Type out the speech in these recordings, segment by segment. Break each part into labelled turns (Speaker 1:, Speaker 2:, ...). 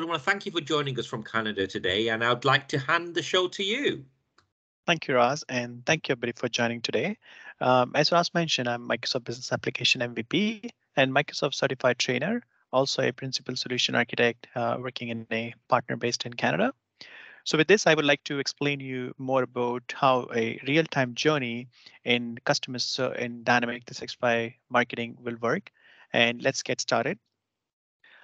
Speaker 1: I want to thank you for joining us from Canada today, and I'd like to hand the show to you.
Speaker 2: Thank you, Raz, and thank you, everybody, for joining today. Um, as Raz mentioned, I'm Microsoft Business Application MVP and Microsoft Certified Trainer, also a Principal Solution Architect uh, working in a partner based in Canada. So with this, I would like to explain you more about how a real-time journey in customers in Dynamic 365 marketing will work. And let's get started.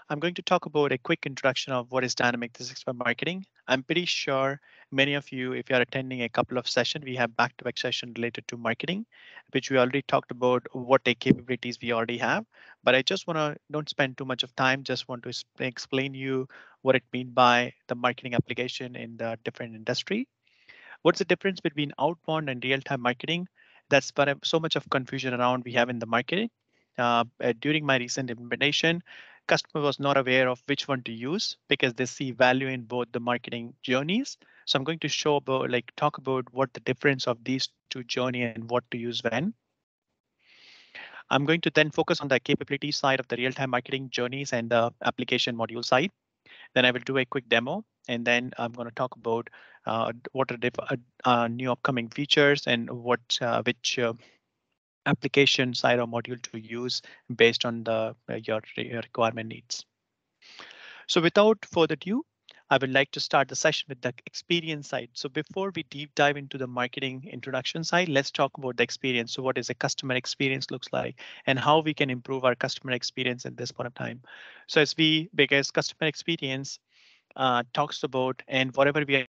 Speaker 2: I'm going to talk about a quick introduction of what is Dynamic 365 marketing. I'm pretty sure many of you, if you are attending a couple of sessions, we have back-to-back session related to marketing, which we already talked about what the capabilities we already have. But I just want to don't spend too much of time, just want to explain you what it means by the marketing application in the different industry. What's the difference between outbound and real-time marketing? That's what so much of confusion around we have in the marketing. Uh, during my recent implementation, customer was not aware of which one to use because they see value in both the marketing journeys. So I'm going to show about like talk about what the difference of these two journey and what to use when. I'm going to then focus on the capability side of the real-time marketing journeys and the application module side. Then I will do a quick demo and then I'm going to talk about uh, what are the uh, uh, new upcoming features and what uh, which uh, application side or module to use based on the uh, your, your requirement needs. So without further ado, I would like to start the session with the experience side. So before we deep dive into the marketing introduction side, let's talk about the experience. So what is a customer experience looks like and how we can improve our customer experience at this point of time. So as we, because customer experience uh, talks about and whatever we are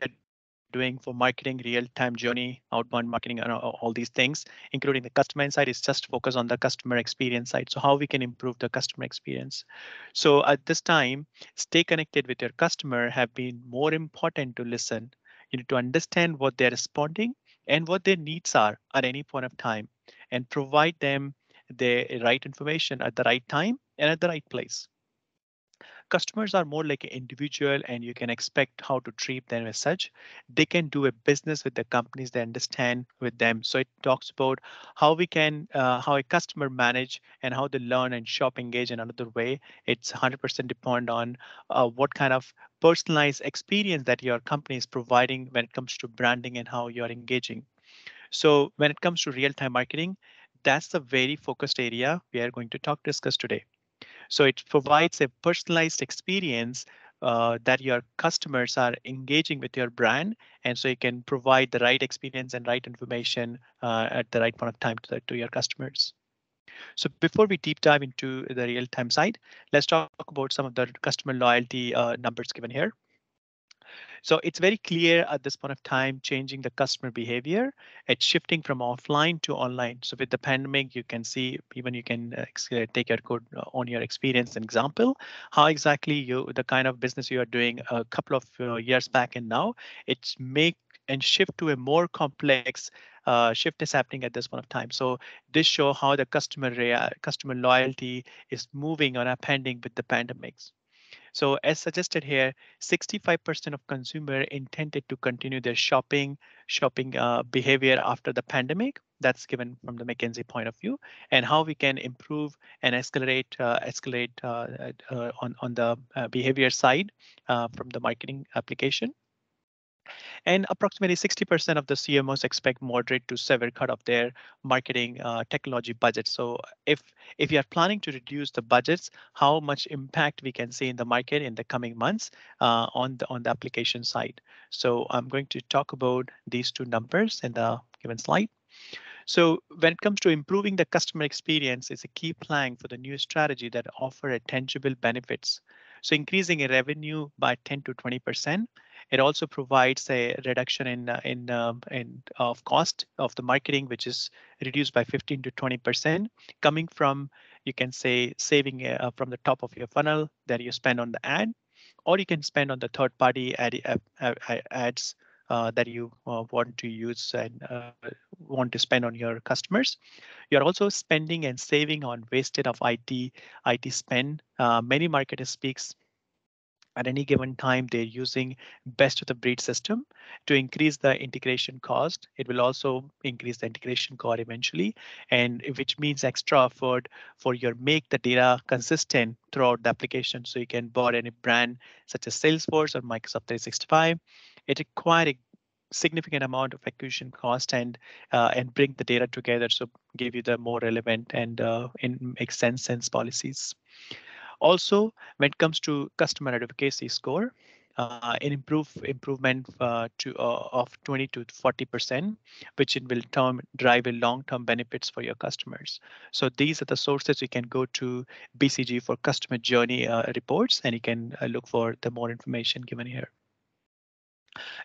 Speaker 2: doing for marketing, real-time journey, outbound marketing, and all these things, including the customer insight, is just focus on the customer experience side. So how we can improve the customer experience. So at this time, stay connected with your customer have been more important to listen. You need to understand what they're responding and what their needs are at any point of time and provide them the right information at the right time and at the right place customers are more like an individual and you can expect how to treat them as such. They can do a business with the companies they understand with them. So it talks about how we can, uh, how a customer manage and how they learn and shop engage in another way. It's 100% depend on uh, what kind of personalized experience that your company is providing when it comes to branding and how you're engaging. So when it comes to real-time marketing, that's the very focused area we are going to talk discuss today. So it provides a personalized experience uh, that your customers are engaging with your brand. And so you can provide the right experience and right information uh, at the right point of time to, the, to your customers. So before we deep dive into the real-time side, let's talk about some of the customer loyalty uh, numbers given here. So it's very clear at this point of time, changing the customer behavior. It's shifting from offline to online. So with the pandemic, you can see even you can uh, uh take your code uh, on your experience and example, how exactly you the kind of business you are doing a couple of uh, years back and now it's make and shift to a more complex uh, shift is happening at this point of time. So this show how the customer customer loyalty is moving or appending with the pandemics. So as suggested here, 65% of consumer intended to continue their shopping shopping uh, behavior after the pandemic. That's given from the McKinsey point of view, and how we can improve and escalate uh, escalate uh, uh on on the uh, behavior side uh, from the marketing application. And approximately 60% of the CMOs expect moderate to severe cut of their marketing uh, technology budget. So if if you are planning to reduce the budgets, how much impact we can see in the market in the coming months uh, on the on the application side. So I'm going to talk about these two numbers in the given slide. So when it comes to improving the customer experience, it's a key plank for the new strategy that offer tangible benefits. So increasing a revenue by 10 to 20 percent it also provides a reduction in uh, in um, in of cost of the marketing, which is reduced by 15 to 20 percent, coming from you can say saving uh, from the top of your funnel that you spend on the ad, or you can spend on the third party ad, uh, ads uh, that you uh, want to use and uh, want to spend on your customers. You're also spending and saving on wasted of IT IT spend. many marketers speaks at any given time they're using best of the breed system to increase the integration cost. It will also increase the integration cost eventually and which means extra effort for your make the data consistent throughout the application. So you can board any brand such as salesforce or microsoft 365 it requires a significant amount of acquisition cost and uh, and bring the data together so give you the more relevant and uh, in make sense sense policies also, when it comes to customer advocacy score, uh, an improve improvement uh, to uh, of 20 to 40 percent, which it will term drive a long-term benefits for your customers. So these are the sources you can go to BCG for customer journey uh, reports, and you can uh, look for the more information given here.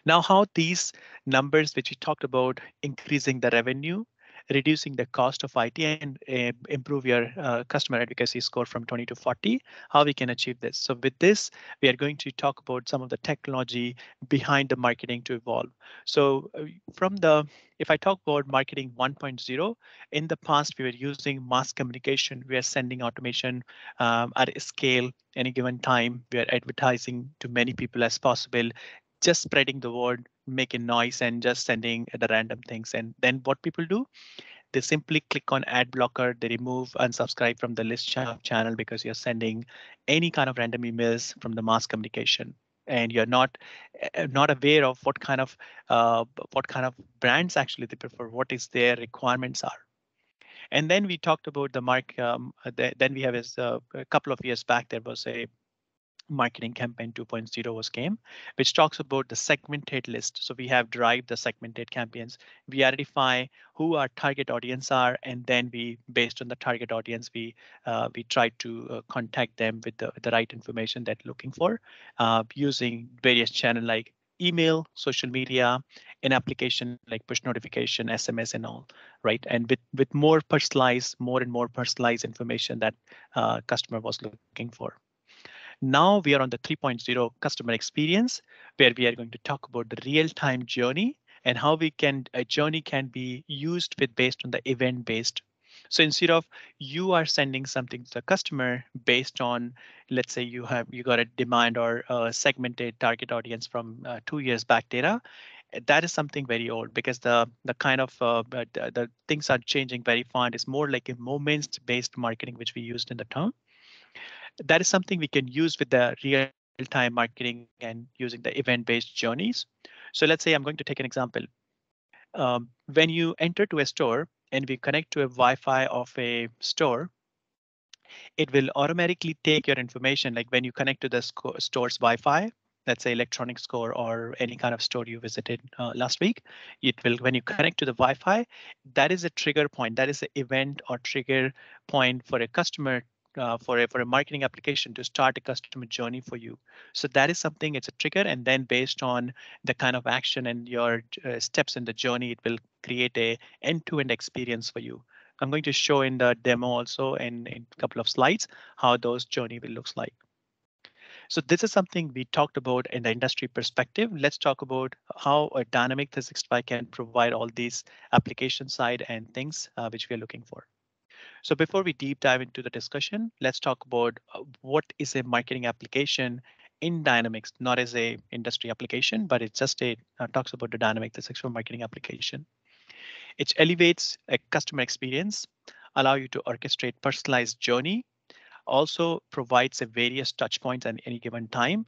Speaker 2: Now, how these numbers, which we talked about, increasing the revenue reducing the cost of IT and uh, improve your uh, customer advocacy score from 20 to 40, how we can achieve this. So with this, we are going to talk about some of the technology behind the marketing to evolve. So uh, from the, if I talk about marketing 1.0, in the past, we were using mass communication. We are sending automation um, at a scale any given time. We are advertising to many people as possible, just spreading the word making noise and just sending the random things. And then what people do, they simply click on ad blocker, they remove unsubscribe from the list channel because you're sending any kind of random emails from the mass communication and you're not uh, not aware of what kind of uh, what kind of brands actually they prefer, what is their requirements are. And then we talked about the mark. Um, the, then we have uh, a couple of years back there was a marketing campaign 2.0 was came, which talks about the segmented list. So we have derived the segmented campaigns. We identify who our target audience are, and then we, based on the target audience, we uh, we try to uh, contact them with the, the right information that looking for uh, using various channel like email, social media, an application like push notification, SMS, and all, right? And with with more personalized, more and more personalized information that uh, customer was looking for. Now we are on the 3.0 customer experience, where we are going to talk about the real-time journey and how we can a journey can be used with based on the event based. So instead of you are sending something to the customer based on, let's say you have you got a demand or a segmented target audience from uh, two years back data, that is something very old because the the kind of uh, the, the things are changing very fast. It's more like a moments based marketing, which we used in the term that is something we can use with the real time marketing and using the event based journeys. So let's say I'm going to take an example. Um, when you enter to a store and we connect to a Wi-Fi of a store, it will automatically take your information. Like when you connect to the store's Wi-Fi, let's say electronic store or any kind of store you visited uh, last week, it will when you connect to the Wi-Fi, that is a trigger point. That is an event or trigger point for a customer uh, for a for a marketing application to start a customer journey for you. So that is something. It's a trigger, and then based on the kind of action and your uh, steps in the journey, it will create a end-to-end experience for you. I'm going to show in the demo also in, a couple of slides how those journey will looks like. So this is something we talked about in the industry perspective. Let's talk about how a Dynamic 365 can provide all these application side and things uh, which we are looking for. So before we deep dive into the discussion, let's talk about uh, what is a marketing application in Dynamics, not as a industry application, but it just a uh, talks about the Dynamic 365 marketing application. It elevates a customer experience, allow you to orchestrate personalized journey, also provides a various touch points at any given time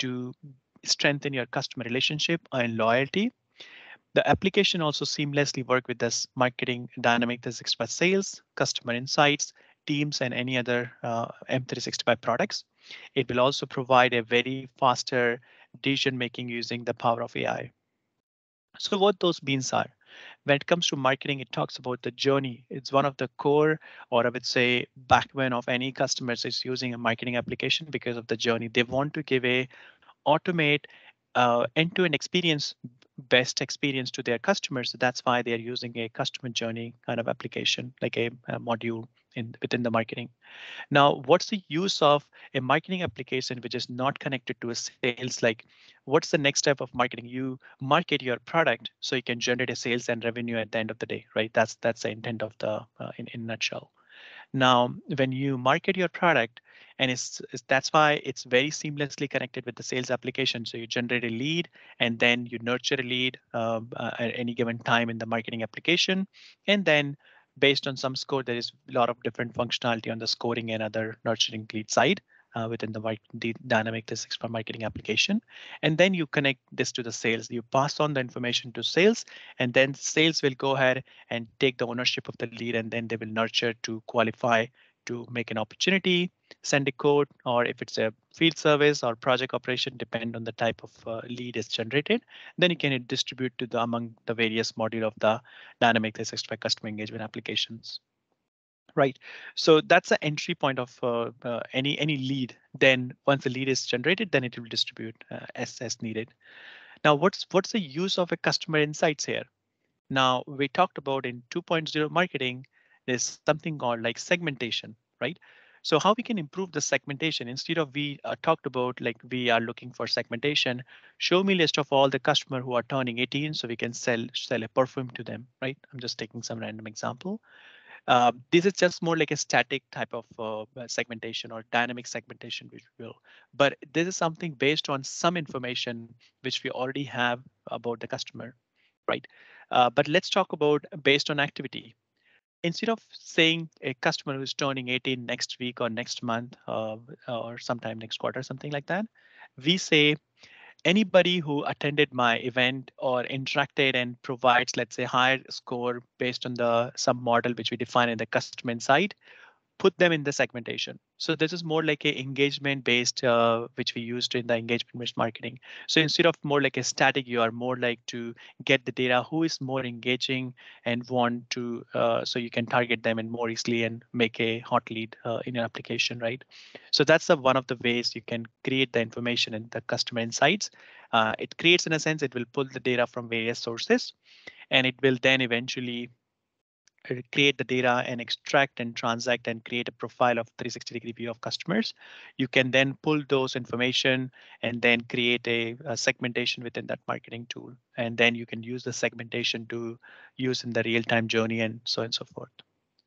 Speaker 2: to strengthen your customer relationship and loyalty the application also seamlessly work with this marketing dynamic 365 sales, customer insights, teams, and any other uh, M365 products. It will also provide a very faster decision making using the power of AI. So what those means are, when it comes to marketing, it talks about the journey. It's one of the core, or I would say, backbone of any customers is using a marketing application because of the journey. They want to give a automate uh, end-to-end experience best experience to their customers. So that's why they're using a customer journey kind of application, like a, a, module in within the marketing. Now, what's the use of a marketing application which is not connected to a sales? Like, what's the next step of marketing? You market your product so you can generate a sales and revenue at the end of the day, right? That's that's the intent of the uh, in in nutshell. Now, when you market your product, and it's, it's, that's why it's very seamlessly connected with the sales application. So you generate a lead and then you nurture a lead um, uh, at any given time in the marketing application. And then based on some score, there is a lot of different functionality on the scoring and other nurturing lead side uh, within the, the Dynamic 365 marketing application. And then you connect this to the sales. You pass on the information to sales, and then sales will go ahead and take the ownership of the lead, and then they will nurture to qualify to make an opportunity, send a code, or if it's a field service or project operation, depend on the type of uh, lead is generated. Then you can distribute to the among the various module of the Dynamic 365 customer engagement applications right? So that's the entry point of uh, uh, any any lead. Then once the lead is generated, then it will distribute uh, as as needed. Now, what's what's the use of a customer insights here? Now we talked about in 2.0 marketing, there's something called like segmentation, right? So how we can improve the segmentation instead of we uh, talked about like we are looking for segmentation, show me list of all the customer who are turning 18 so we can sell sell a perfume to them, right? I'm just taking some random example. Uh, this is just more like a static type of uh, segmentation or dynamic segmentation, which will. But this is something based on some information which we already have about the customer, right? Uh, but let's talk about based on activity. Instead of saying a customer who's turning 18 next week or next month uh, or sometime next quarter, something like that, we say anybody who attended my event or interacted and provides, let's say, higher score based on the some model which we define in the customer insight, put them in the segmentation. So this is more like a engagement based, uh, which we used in the engagement based marketing. So instead of more like a static, you are more like to get the data who is more engaging and want to, uh, so you can target them and more easily and make a hot lead uh, in your application, right? So that's the one of the ways you can create the information in the customer insights. Uh, it creates in a sense, it will pull the data from various sources and it will then eventually create the data and extract and transact and create a profile of 360 degree view of customers. You can then pull those information and then create a, a, segmentation within that marketing tool. And then you can use the segmentation to use in the real time journey and so on and so forth.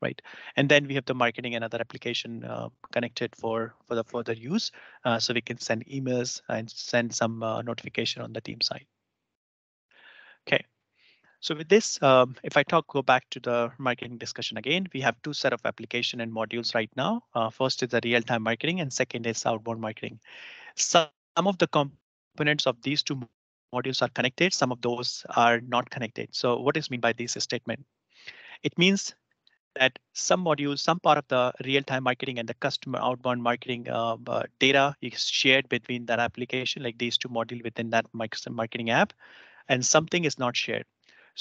Speaker 2: Right. And then we have the marketing and other application uh, connected for for the further use. Uh, so we can send emails and send some uh, notification on the team side. Okay, so with this, um, if I talk, go back to the marketing discussion again, we have two set of application and modules right now. Uh, first is the real-time marketing and second is outbound marketing. Some of the components of these two modules are connected. Some of those are not connected. So what is mean by this statement? It means that some modules, some part of the real-time marketing and the customer outbound marketing uh, uh, data is shared between that application, like these two modules within that marketing app, and something is not shared.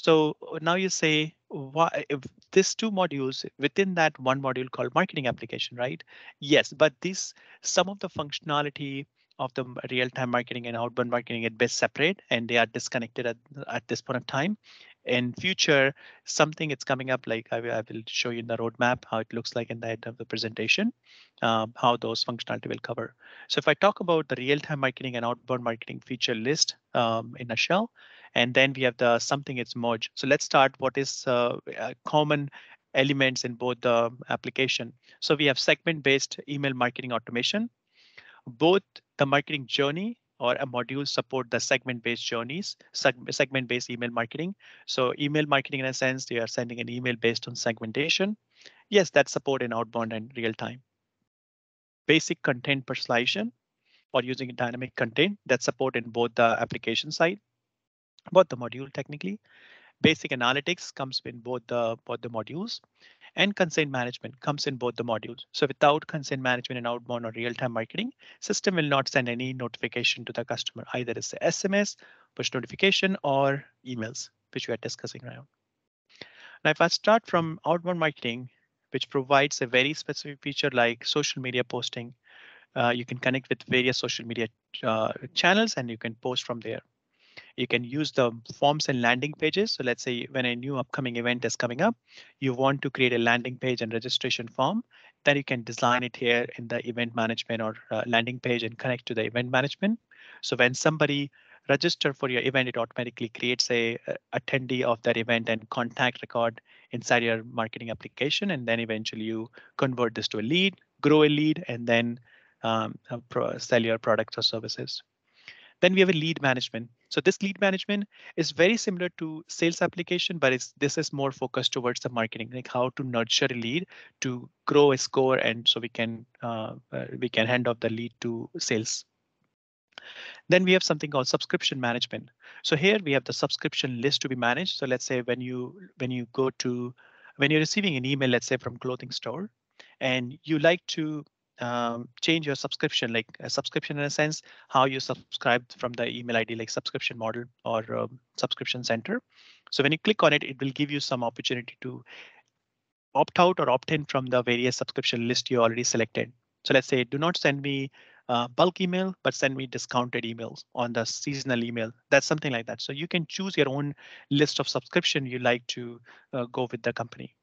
Speaker 2: So uh, now you say, why if these two modules within that one module called marketing application, right? Yes, but this some of the functionality of the real-time marketing and outbound marketing is best separate and they are disconnected at, at this point of time. In future, something it's coming up like I will, I will show you in the roadmap how it looks like in the end of the presentation, um, how those functionality will cover. So if I talk about the real-time marketing and outbound marketing feature list um, in a shell, and then we have the something it's merged. So let's start what is uh, common elements in both the application. So we have segment based email marketing automation. Both the marketing journey or a module support the segment based journeys, segment based email marketing. So email marketing in a sense, they are sending an email based on segmentation. Yes, that support in outbound and real time. Basic content personalization or using dynamic content that support in both the application side both the module technically. Basic analytics comes in both the both the modules and consent management comes in both the modules. So without consent management and outbound or real-time marketing, system will not send any notification to the customer, either it's SMS, push notification or emails, which we are discussing now. Now, if I start from outbound marketing, which provides a very specific feature like social media posting, uh, you can connect with various social media uh, channels and you can post from there. You can use the forms and landing pages. So let's say when a new upcoming event is coming up, you want to create a landing page and registration form, then you can design it here in the event management or uh, landing page and connect to the event management. So when somebody register for your event, it automatically creates a, a attendee of that event and contact record inside your marketing application. And then eventually you convert this to a lead, grow a lead, and then um, uh, sell your products or services. Then we have a lead management. So this lead management is very similar to sales application, but it's this is more focused towards the marketing, like how to nurture a lead to grow a score, and so we can uh, uh, we can hand off the lead to sales. Then we have something called subscription management. So here we have the subscription list to be managed. So let's say when you when you go to when you're receiving an email, let's say from clothing store, and you like to um, change your subscription, like a subscription in a sense, how you subscribe from the email ID, like subscription model or um, subscription center. So when you click on it, it will give you some opportunity to opt out or opt in from the various subscription list you already selected. So let's say do not send me uh, bulk email, but send me discounted emails on the seasonal email. That's something like that. So you can choose your own list of subscription you like to uh, go with the company.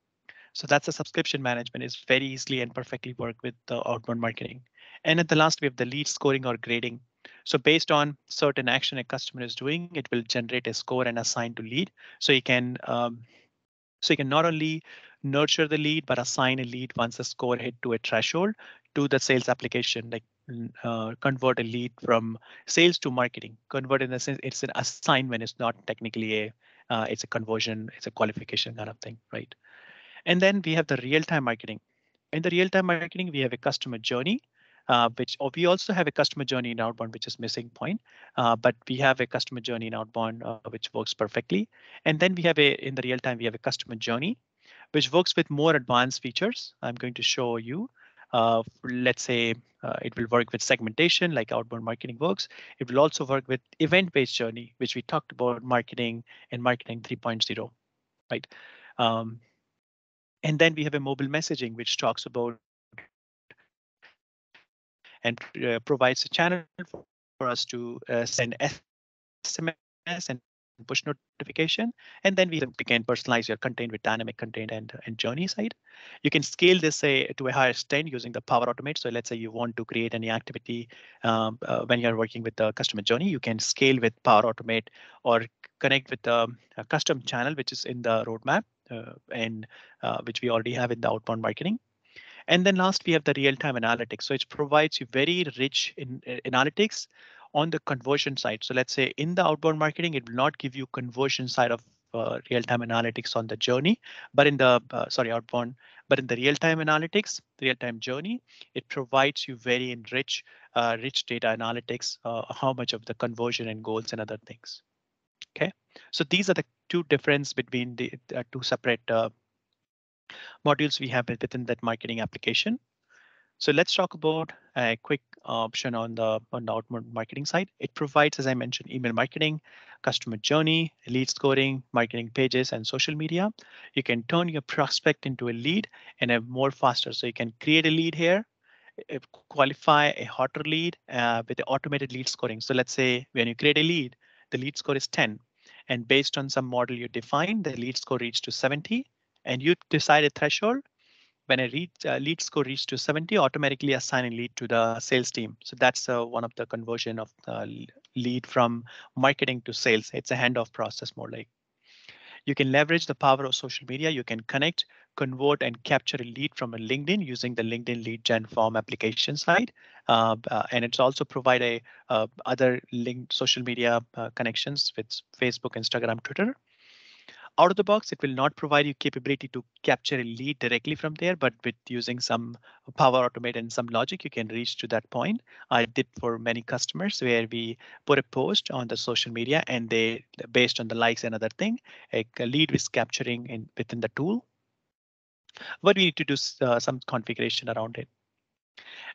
Speaker 2: So that's a subscription management is very easily and perfectly work with the outbound marketing. And at the last, we have the lead scoring or grading. So based on certain action a customer is doing, it will generate a score and assign to lead. So you can um, so you can not only nurture the lead, but assign a lead once the score hit to a threshold to the sales application, like uh, convert a lead from sales to marketing. Convert in the sense it's an assignment. It's not technically a uh, it's a conversion. It's a qualification kind of thing, right? And then we have the real-time marketing. In the real-time marketing, we have a customer journey, uh, which oh, we also have a customer journey in outbound, which is missing point. Uh, but we have a customer journey in outbound, uh, which works perfectly. And then we have a in the real time, we have a customer journey, which works with more advanced features. I'm going to show you. Uh, let's say uh, it will work with segmentation like outbound marketing works. It will also work with event-based journey, which we talked about marketing and marketing 3.0, right? Um, and then we have a mobile messaging, which talks about and uh, provides a channel for, for us to uh, send SMS and push notification. And then we can personalize your content with dynamic content and, and journey side. You can scale this say, to a higher extent using the Power Automate. So let's say you want to create any activity um, uh, when you're working with the customer journey, you can scale with Power Automate or connect with a custom channel, which is in the roadmap and uh, which we already have in the outbound marketing. And then last, we have the real-time analytics. So it provides you very rich in, in analytics on the conversion side. So let's say in the outbound marketing, it will not give you conversion side of uh, real-time analytics on the journey, but in the uh, sorry outbound, but in the real-time analytics, real-time journey, it provides you very uh, rich data analytics, uh, how much of the conversion and goals and other things. Okay, so these are the two difference between the uh, two separate uh, modules we have within that marketing application. So let's talk about a quick option on the on the outbound marketing side. It provides, as I mentioned, email marketing, customer journey, lead scoring, marketing pages, and social media. You can turn your prospect into a lead and a more faster. So you can create a lead here, qualify a hotter lead uh, with the automated lead scoring. So let's say when you create a lead, the lead score is 10. And based on some model you define, the lead score reaches to 70 and you decide a threshold. When a lead, uh, lead score reaches to 70, automatically assign a lead to the sales team. So that's uh, one of the conversion of the lead from marketing to sales. It's a handoff process more like. You can leverage the power of social media. You can connect, convert, and capture a lead from a LinkedIn using the LinkedIn lead gen form application side. Uh, uh, and it's also provide a uh, other linked social media uh, connections with Facebook, Instagram, Twitter out of the box, it will not provide you capability to capture a lead directly from there, but with using some Power Automate and some logic, you can reach to that point. I did for many customers where we put a post on the social media and they, based on the likes and other thing, a lead is capturing in within the tool. But we need to do uh, some configuration around it.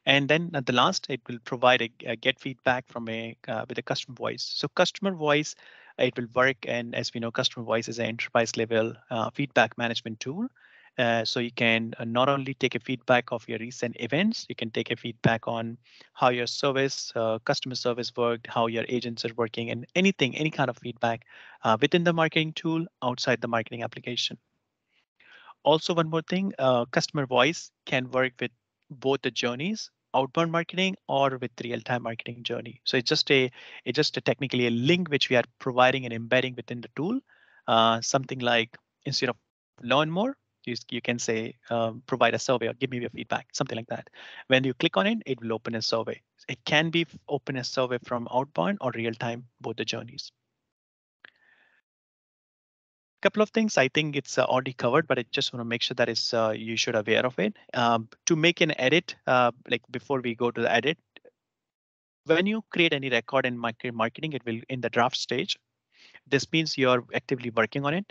Speaker 2: And then at the last, it will provide a, a get feedback from a uh, with a customer voice. So customer voice it will work. And as we know, customer voice is an enterprise level uh, feedback management tool. Uh, so you can uh, not only take a feedback of your recent events, you can take a feedback on how your service, uh, customer service worked, how your agents are working, and anything, any kind of feedback uh, within the marketing tool, outside the marketing application. Also, one more thing, uh, customer voice can work with both the journeys outbound marketing or with real-time marketing journey. So it's just a it's just a technically a link which we are providing and embedding within the tool. Uh, something like instead of learn more, you, you can say um, provide a survey or give me your feedback, something like that. When you click on it, it will open a survey. It can be open a survey from outbound or real time, both the journeys. Couple of things I think it's uh, already covered, but I just want to make sure that is uh, you should aware of it. Um, to make an edit, uh, like before we go to the edit, when you create any record in marketing, it will in the draft stage. This means you're actively working on it.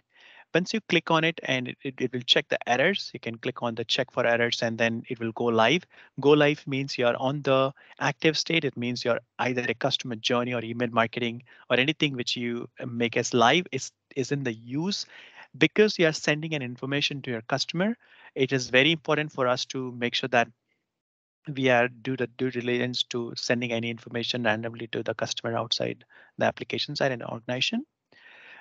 Speaker 2: Once you click on it and it, it, will check the errors, you can click on the check for errors and then it will go live. Go live means you're on the active state. It means you're either a customer journey or email marketing or anything which you uh, make as live is, is in the use. Because you are sending an information to your customer, it is very important for us to make sure that we are do the due diligence to sending any information randomly to the customer outside the application side and organization.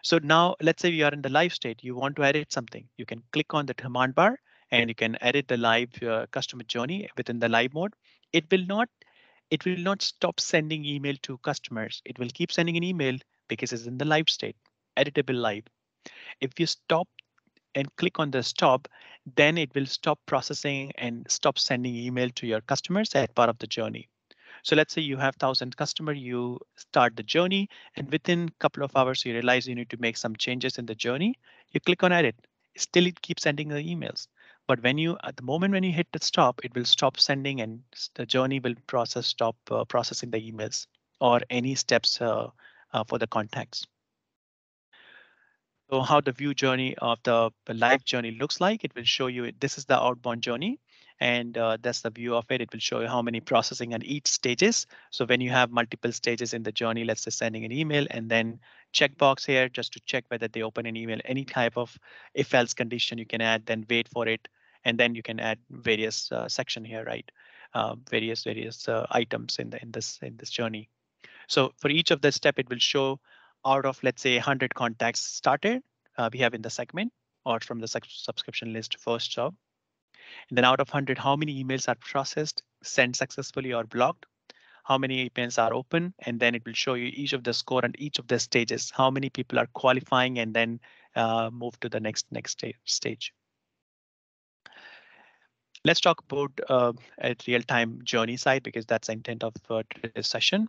Speaker 2: So now let's say you are in the live state, you want to edit something. You can click on the command bar and you can edit the live uh, customer journey within the live mode. It will not it will not stop sending email to customers. It will keep sending an email because it's in the live state, editable live. If you stop and click on the stop, then it will stop processing and stop sending email to your customers as part of the journey. So let's say you have thousand customer, you start the journey and within a couple of hours, you realize you need to make some changes in the journey. You click on edit, still it keeps sending the emails. But when you at the moment when you hit the stop, it will stop sending and the journey will process stop uh, processing the emails or any steps uh, uh, for the contacts. So how the view journey of the live journey looks like, it will show you this is the outbound journey and uh, that's the view of it. It will show you how many processing at each stages. So when you have multiple stages in the journey, let's say sending an email and then checkbox here just to check whether they open an email, any type of if else condition you can add, then wait for it. And then you can add various uh, section here, right? Uh, various various uh, items in the in this in this journey. So for each of the step, it will show out of let's say 100 contacts started, uh, we have in the segment or from the subscription list first job and then out of 100, how many emails are processed, sent successfully or blocked? How many emails are open? And then it will show you each of the score and each of the stages, how many people are qualifying and then uh, move to the next next stage. Let's talk about uh, a real-time journey side because that's the intent of uh, today's session.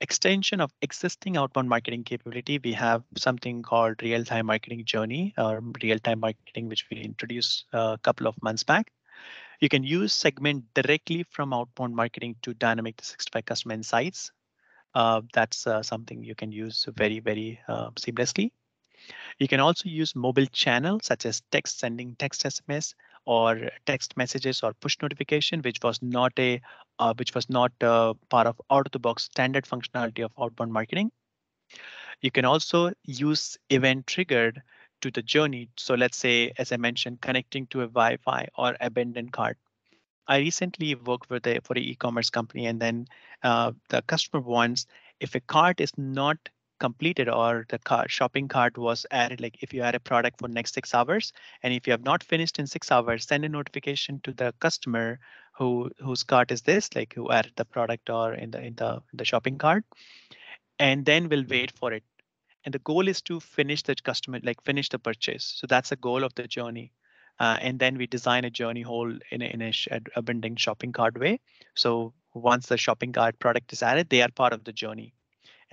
Speaker 2: Extension of existing outbound marketing capability, we have something called real-time marketing journey or real-time marketing, which we introduced a couple of months back. You can use segment directly from outbound marketing to Dynamic 365 customer insights. Uh, that's uh, something you can use very, very uh, seamlessly. You can also use mobile channels such as text sending text SMS or text messages or push notification, which was not a uh, which was not uh, part of out of the box standard functionality of outbound marketing. You can also use event triggered to the journey. So let's say, as I mentioned, connecting to a Wi-Fi or abandoned cart. I recently worked with a for an e-commerce company, and then uh, the customer wants if a cart is not completed or the cart shopping cart was added, like if you add a product for next six hours, and if you have not finished in six hours, send a notification to the customer who whose cart is this, like who added the product or in the in the the shopping cart, and then we'll wait for it and the goal is to finish the customer, like finish the purchase. So that's the goal of the journey. Uh, and then we design a journey whole in a, in a, a bending shopping cart way. So once the shopping cart product is added, they are part of the journey.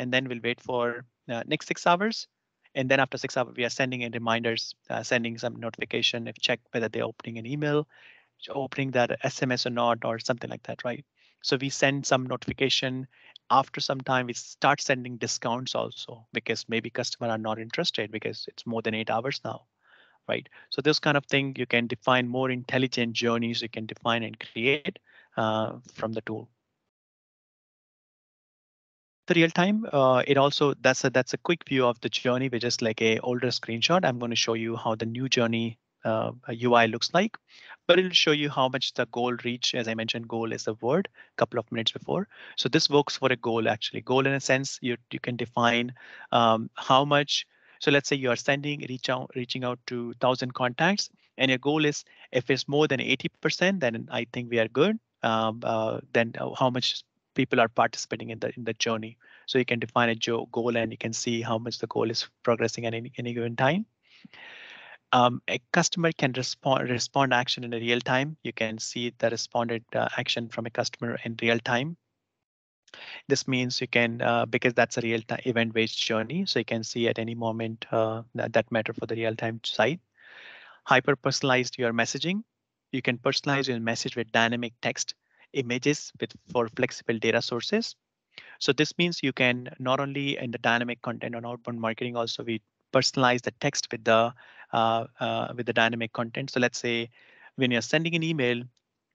Speaker 2: And then we'll wait for uh, next six hours. And then after six hours, we are sending in reminders, uh, sending some notification if check whether they're opening an email, opening that SMS or not, or something like that, right? So we send some notification after some time we start sending discounts also because maybe customer are not interested because it's more than eight hours now right so this kind of thing you can define more intelligent journeys you can define and create uh, from the tool the real time uh, it also that's a that's a quick view of the journey which is like a older screenshot i'm going to show you how the new journey uh, UI looks like, but it'll show you how much the goal reach. As I mentioned, goal is a word a couple of minutes before. So this works for a goal actually. Goal in a sense, you you can define um, how much. So let's say you are sending reach out reaching out to thousand contacts, and your goal is if it's more than 80%, then I think we are good. um, uh, then how much people are participating in the in the journey. So you can define a goal and you can see how much the goal is progressing at any, any given time. Um, a customer can respond respond action in real time. You can see the responded uh, action from a customer in real time. This means you can, uh, because that's a real-time event-based journey, so you can see at any moment uh, that, that matter for the real-time site. Hyper-personalized your messaging. You can personalize your message with dynamic text, images with for flexible data sources. So this means you can not only in the dynamic content on outbound marketing, also we personalize the text with the uh, uh, with the dynamic content. So let's say when you're sending an email,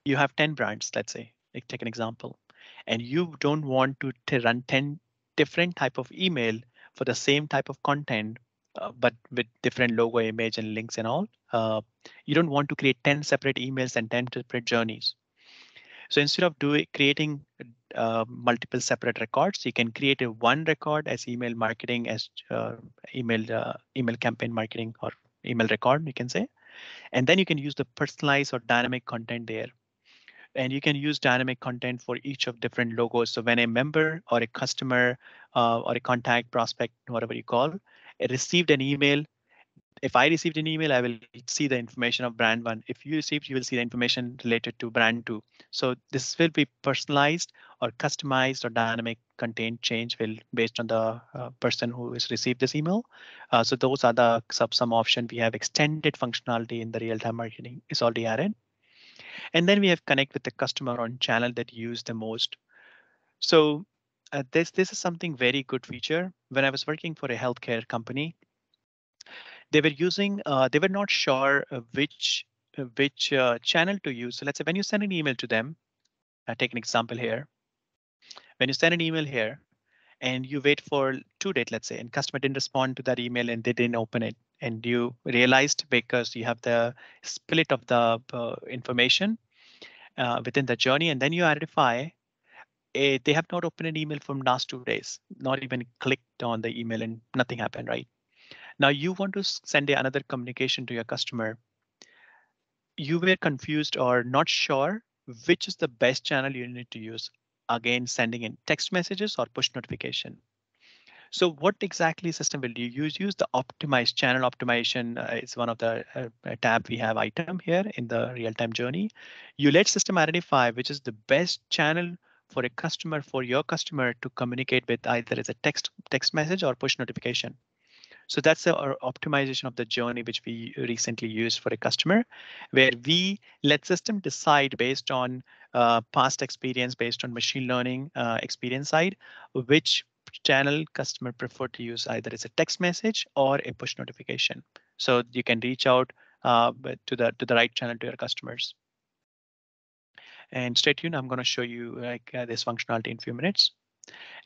Speaker 2: you have 10 brands, let's say, like take an example and you don't want to, run 10 different type of email for the same type of content, uh, but with different logo image and links and all, uh, you don't want to create 10 separate emails and 10 separate journeys. So instead of doing creating uh, multiple separate records, you can create a one record as email marketing, as uh, email uh, email campaign marketing or email record, you can say, and then you can use the personalized or dynamic content there and you can use dynamic content for each of different logos. So when a member or a customer uh, or a contact prospect, whatever you call, received an email, if I received an email, I will see the information of brand one. If you received, you will see the information related to brand two. So this will be personalized or customized or dynamic content change will based on the uh, person who has received this email. Uh, so those are the sub some option. We have extended functionality in the real-time marketing is already added. And then we have connect with the customer on channel that you use the most. So uh, this this is something very good feature. When I was working for a healthcare company, they were using uh, they were not sure uh, which uh, which uh, channel to use. So let's say when you send an email to them, I take an example here. When you send an email here, and you wait for two days, let's say, and customer didn't respond to that email and they didn't open it, and you realized because you have the split of the uh, information uh, within the journey, and then you identify a, they have not opened an email from last two days, not even clicked on the email and nothing happened, right? Now you want to send another communication to your customer. You were confused or not sure which is the best channel you need to use. Again, sending in text messages or push notification. So what exactly system will you use? Use the optimized channel optimization. Uh, it's one of the uh, tab we have item here in the real-time journey. You let system identify which is the best channel for a customer for your customer to communicate with either as a text text message or push notification. So that's our optimization of the journey, which we recently used for a customer, where we let system decide based on uh, past experience, based on machine learning uh, experience side, which channel customer prefer to use either as a text message or a push notification. So you can reach out uh, to the to the right channel to your customers. And stay tuned. I'm going to show you like uh, this functionality in a few minutes.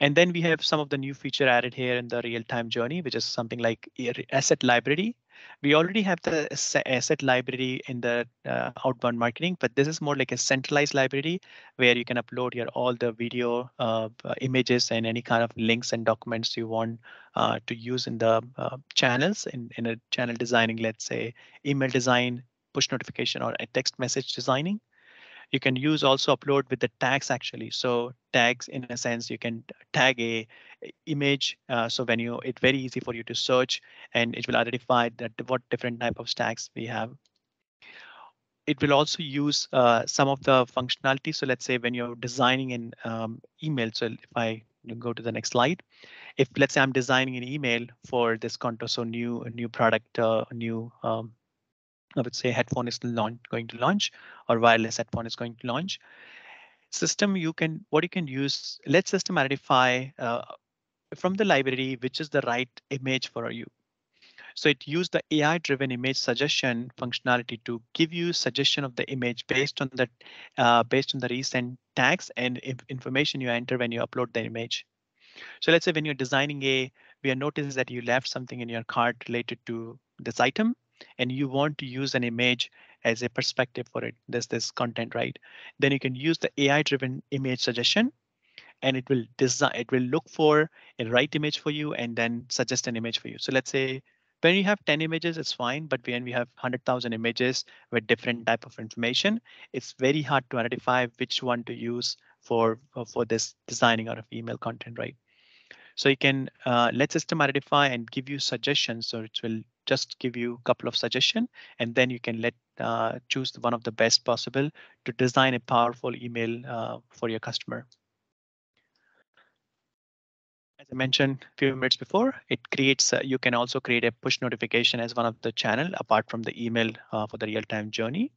Speaker 2: And then we have some of the new feature added here in the real-time journey, which is something like asset library. We already have the asset library in the uh, outbound marketing, but this is more like a centralized library where you can upload your all the video, uh, images, and any kind of links and documents you want uh, to use in the uh, channels in, in a channel designing, let's say email design, push notification, or a text message designing you can use also upload with the tags actually. So tags in a sense, you can tag a image. Uh, so when you, it's very easy for you to search and it will identify that what different type of tags we have. It will also use uh, some of the functionality. So let's say when you're designing an um, email. So if I go to the next slide, if let's say I'm designing an email for this contour, so new new product, uh, new um, I would say headphone is launch, going to launch or wireless headphone is going to launch. System you can what you can use. Let system identify uh, from the library which is the right image for you. So it used the AI-driven image suggestion functionality to give you suggestion of the image based on the uh, based on the recent tags and information you enter when you upload the image. So let's say when you're designing a, we are noticed that you left something in your cart related to this item and you want to use an image as a perspective for it, there's this content, right? Then you can use the AI driven image suggestion and it will design, it will look for a right image for you and then suggest an image for you. So let's say When you have 10 images, it's fine, but when we have 100,000 images with different type of information, it's very hard to identify which one to use for for this designing out of email content, right? So you can uh, let system identify and give you suggestions. So it will just give you a couple of suggestions, and then you can let uh, choose one of the best possible to design a powerful email uh, for your customer. As I mentioned a few minutes before, it creates, uh, you can also create a push notification as one of the channel apart from the email uh, for the real-time journey.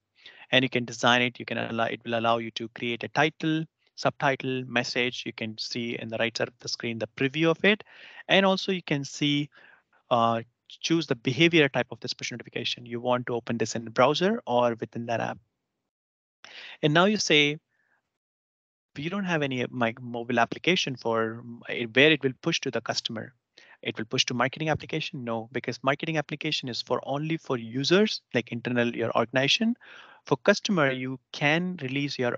Speaker 2: And you can design it, you can allow, it will allow you to create a title, subtitle, message. You can see in the right side of the screen the preview of it. And also you can see, uh, choose the behavior type of this push notification. You want to open this in the browser or within that app. And now you say, you don't have any my mobile application for mm, where it will push to the customer. It will push to marketing application? No, because marketing application is for only for users like internal your organization. For customer, you can release your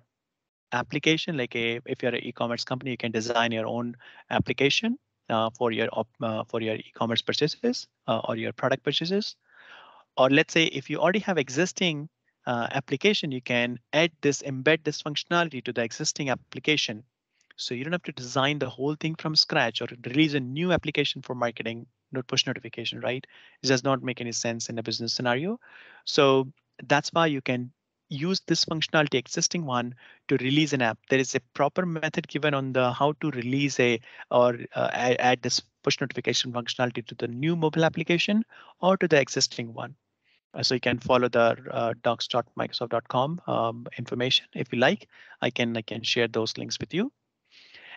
Speaker 2: application like a if you're an e-commerce company, you can design your own application for your uh, for your e-commerce purchases uh, or your product purchases. Or let's say if you already have existing uh, application, you can add this, embed this functionality to the existing application. So you don't have to design the whole thing from scratch or release a new application for marketing, not push notification, right? It does not make any sense in a business scenario. So that's why you can use this functionality existing one to release an app. There is a proper method given on the how to release a or uh, add, this push notification functionality to the new mobile application or to the existing one. Uh, so you can follow the uh, docs.microsoft.com um, information if you like. I can I can share those links with you.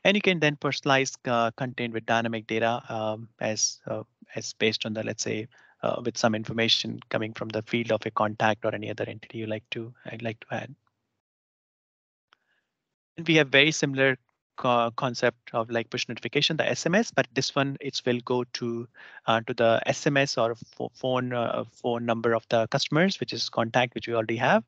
Speaker 2: And you can then personalize uh, content with dynamic data um, as uh, as based on the let's say uh, with some information coming from the field of a contact or any other entity you like to I'd like to add. And we have very similar concept of like push notification, the SMS, but this one it will go to uh, to the SMS or phone uh, phone number of the customers, which is contact, which we already have.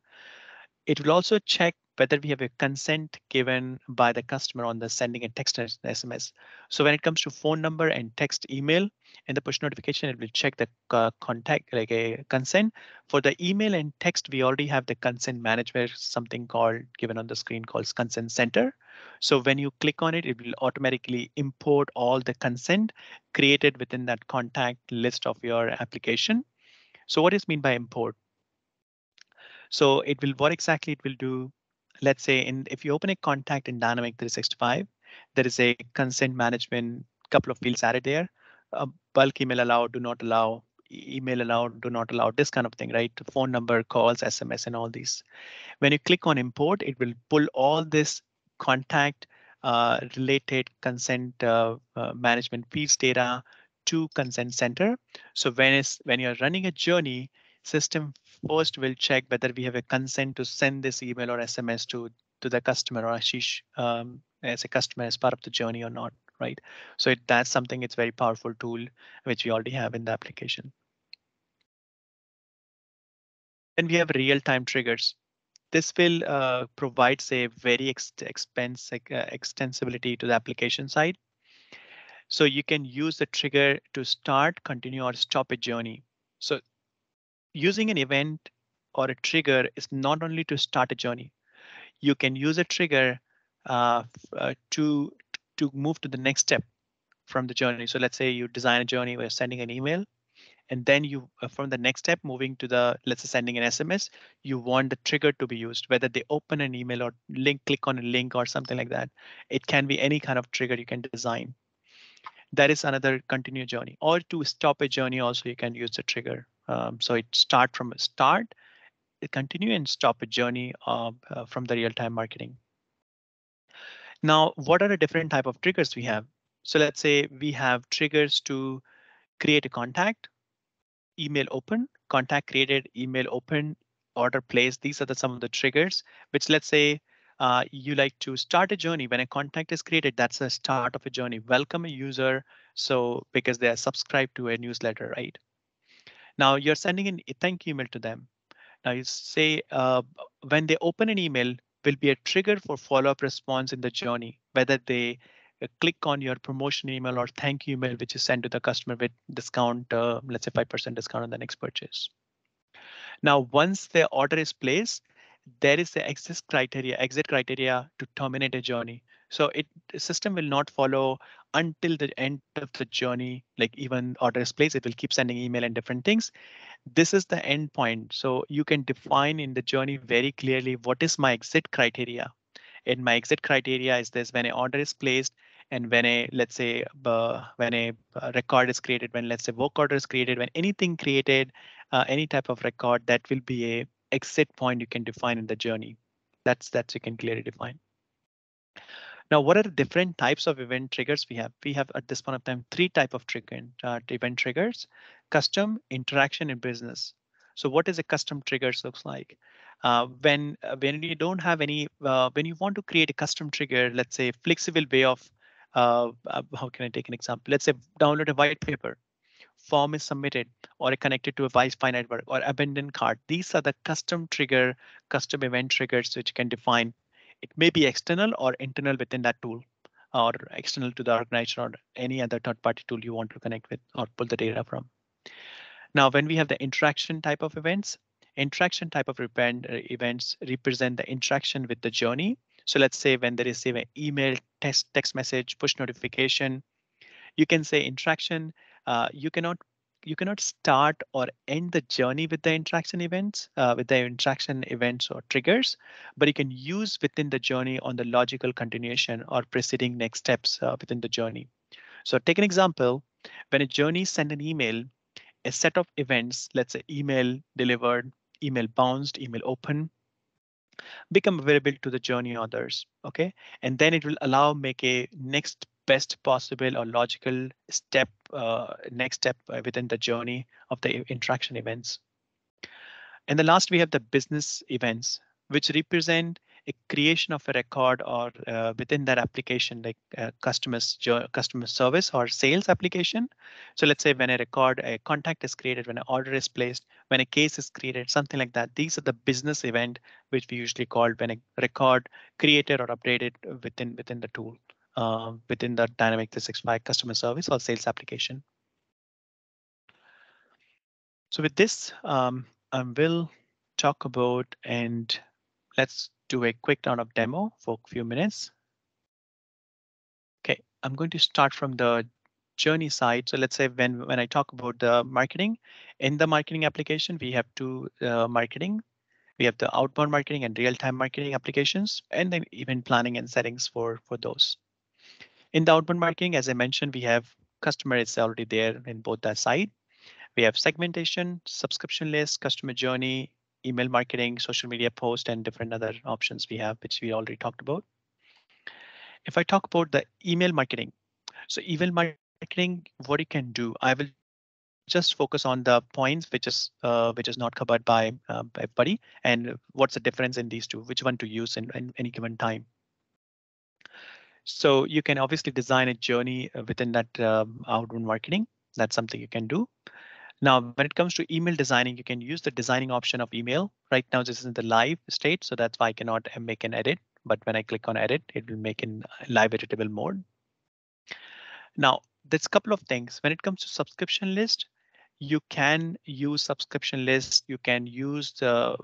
Speaker 2: It will also check whether we have a consent given by the customer on the sending a text and SMS. So when it comes to phone number and text email and the push notification, it will check the uh, contact like a consent. For the email and text, we already have the consent management, something called given on the screen called consent center. So when you click on it, it will automatically import all the consent created within that contact list of your application. So what is mean by import? So it will what exactly it will do let's say in if you open a contact in Dynamic 365, there is a consent management couple of fields added there. Uh, bulk email allowed, do not allow, email allowed, do not allow, this kind of thing, right? Phone number, calls, SMS, and all these. When you click on import, it will pull all this contact uh, related consent uh, uh, management fields data to consent center. So when it's when you're running a journey, system first we'll check whether we have a consent to send this email or SMS to to the customer or Ashish um, as a customer as part of the journey or not, right? So it, that's something it's very powerful tool which we already have in the application. And we have real-time triggers. This will uh, provides a very ex expense uh, extensibility to the application side. So you can use the trigger to start, continue, or stop a journey. So using an event or a trigger is not only to start a journey. You can use a trigger uh, uh, to to move to the next step from the journey. So let's say you design a journey where sending an email, and then you uh, from the next step moving to the let's say sending an SMS, you want the trigger to be used, whether they open an email or link, click on a link or something like that. It can be any kind of trigger you can design. That is another continue journey, or to stop a journey also you can use the trigger. Um, so it start from a start, continue and stop a journey uh, uh, from the real-time marketing. Now, what are the different type of triggers we have? So let's say we have triggers to create a contact, email open, contact created, email open, order placed. These are the some of the triggers, which let's say uh, you like to start a journey when a contact is created. That's the start of a journey. Welcome a user. So because they are subscribed to a newsletter, right? Now you're sending an a thank you email to them. Now you say uh, when they open an email will be a trigger for follow-up response in the journey, whether they uh, click on your promotion email or thank you email, which is sent to the customer with discount, uh, let's say 5% discount on the next purchase. Now, once the order is placed, there is the exit criteria, exit criteria to terminate a journey. So it system will not follow until the end of the journey, like even order is placed, it will keep sending email and different things. This is the end point. So you can define in the journey very clearly what is my exit criteria. And my exit criteria is this when an order is placed and when a let's say uh, when a uh, record is created, when let's say work order is created, when anything created, uh, any type of record that will be a exit point you can define in the journey. That's that's you can clearly define. Now, what are the different types of event triggers we have? We have at this point of time three type of trigger uh, event triggers: custom, interaction, and business. So, what is a custom triggers looks like? Uh, when uh, when you don't have any, uh, when you want to create a custom trigger, let's say flexible way of, uh, uh, how can I take an example? Let's say download a white paper, form is submitted, or connected to a Wi-Fi network, or abandoned cart. These are the custom trigger, custom event triggers which you can define it may be external or internal within that tool or external to the organization or any other third party tool you want to connect with or pull the data from. Now, when we have the interaction type of events, interaction type of uh, events represent the interaction with the journey. So let's say when they receive an email, text, text message, push notification, you can say interaction. Uh, you cannot you cannot start or end the journey with the interaction events, uh, with the interaction events or triggers, but you can use within the journey on the logical continuation or preceding next steps uh, within the journey. So take an example, when a journey send an email, a set of events, let's say email delivered, email bounced, email open, become available to the journey others. OK, and then it will allow make a next best possible or logical step, uh, next step uh, within the journey of the interaction events. And the last, we have the business events, which represent a creation of a record or uh, within that application, like uh, customer's customer service or sales application. So let's say when a record, a contact is created, when an order is placed, when a case is created, something like that. These are the business event, which we usually call when a record created or updated within within the tool uh, within the Dynamic 365 customer service or sales application. So with this, um, I will talk about and let's do a quick round of demo for a few minutes. Okay, I'm going to start from the journey side. So let's say when when I talk about the marketing in the marketing application, we have two uh, marketing. We have the outbound marketing and real-time marketing applications, and then event planning and settings for for those. In the outbound marketing, as I mentioned, we have customer is already there in both that side. We have segmentation, subscription list, customer journey, email marketing, social media post, and different other options we have, which we already talked about. If I talk about the email marketing, so email marketing, what you can do, I will just focus on the points which is uh, which is not covered by uh, by Buddy, and what's the difference in these two, which one to use in, in any given time. So you can obviously design a journey uh, within that um, outbound marketing. That's something you can do. Now, when it comes to email designing, you can use the designing option of email. Right now, this is in the live state, so that's why I cannot uh, make an edit. But when I click on edit, it will make in uh, live editable mode. Now, there's a couple of things. When it comes to subscription list, you can use subscription list. You can use the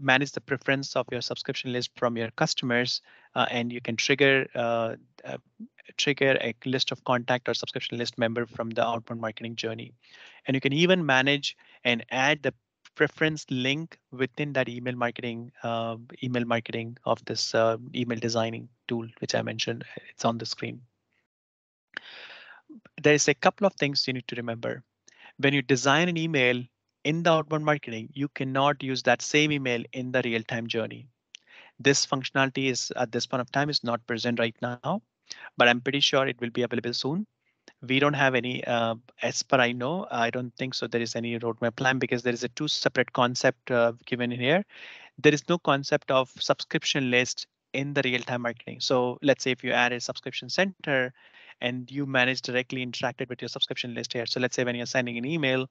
Speaker 2: manage the preference of your subscription list from your customers, and you can trigger uh, uh, trigger a list of contact or subscription list member from the outbound marketing journey. And you can even manage and add the preference link within that email marketing uh, email marketing of this uh, email designing tool, which I mentioned. It's on the screen. There's a couple of things you need to remember when you design an email in the outbound marketing, you cannot use that same email in the real-time journey. This functionality is at this point of time is not present right now, but I'm pretty sure it will be available soon. We don't have any, uh, as per I know, I don't think so. There is any roadmap plan because there is a two separate concept uh, given here. There is no concept of subscription list in the real-time marketing. So let's say if you add a subscription center and you manage directly interacted with your subscription list here. So let's say when you're sending an email,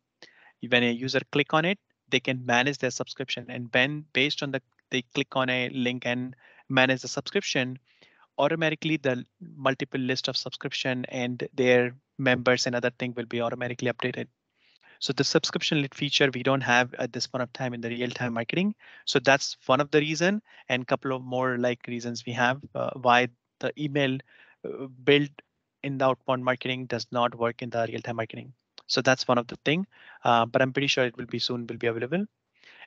Speaker 2: when a user click on it, they can manage their subscription. And when based on the they click on a link and manage the subscription, automatically the multiple list of subscription and their members and other thing will be automatically updated. So the subscription lit feature we don't have at this point of time in the real-time marketing. So that's one of the reason and couple of more like reasons we have uh, why the email uh, built in the outbound marketing does not work in the real-time marketing. So that's one of the thing, uh, but I'm pretty sure it will be soon will be available.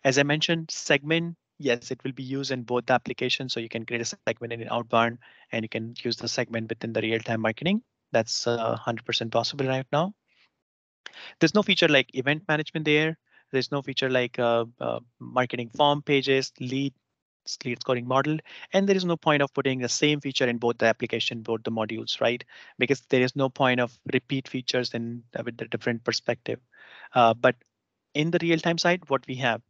Speaker 2: As I mentioned, segment, yes, it will be used in both applications. So you can create a segment in outbound and you can use the segment within the real-time marketing. That's 100% uh, possible right now. There's no feature like event management there. There's no feature like uh, uh, marketing form pages, lead lead scoring model, and there is no point of putting the same feature in both the application, both the modules, right? Because there is no point of repeat features in uh, with the different perspective. Uh, but in the real-time side, what we have,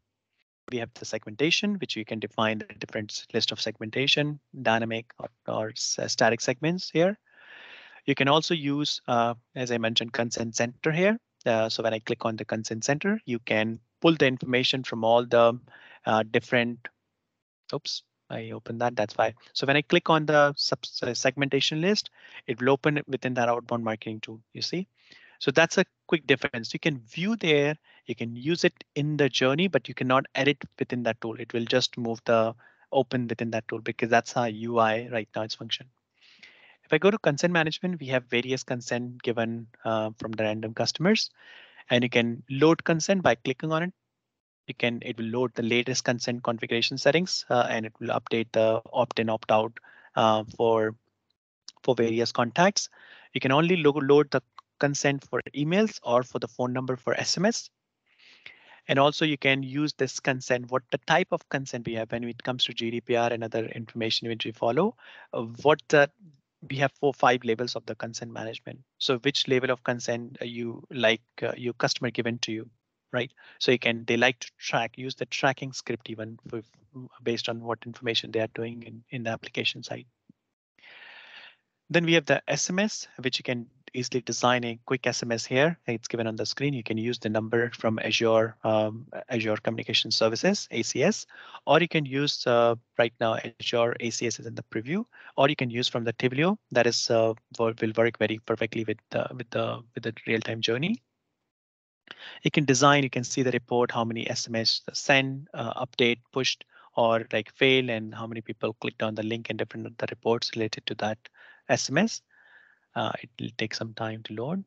Speaker 2: we have the segmentation, which you can define the different list of segmentation, dynamic or, or static segments here. You can also use, uh, as I mentioned, consent center here. Uh, so when I click on the consent center, you can pull the information from all the uh, different. Oops, I opened that. That's why. So when I click on the sub uh, segmentation list, it will open within that outbound marketing tool. You see. So that's a quick difference. You can view there, you can use it in the journey, but you cannot edit within that tool. It will just move the open within that tool because that's how UI right now is function. If I go to consent management, we have various consent given uh, from the random customers, and you can load consent by clicking on it. You can it will load the latest consent configuration settings, uh, and it will update the opt-in, opt-out uh, for for various contacts. You can only lo load the consent for emails or for the phone number for SMS. And also you can use this consent, what the type of consent we have when it comes to GDPR and other information which we follow, uh, what the we have four, five levels of the consent management. So which level of consent you like uh, your customer given to you, right? So you can they like to track, use the tracking script even for, based on what information they are doing in, in the application side. Then we have the SMS, which you can easily design a quick SMS here. It's given on the screen. You can use the number from Azure um, Azure Communication Services ACS, or you can use uh, right now Azure ACS is in the preview, or you can use from the Twilio. That is uh, will work very perfectly with the with the with the real-time journey. You can design. You can see the report, how many SMS send, uh, update, pushed, or like fail, and how many people clicked on the link and different the reports related to that SMS. Uh, it will take some time to load.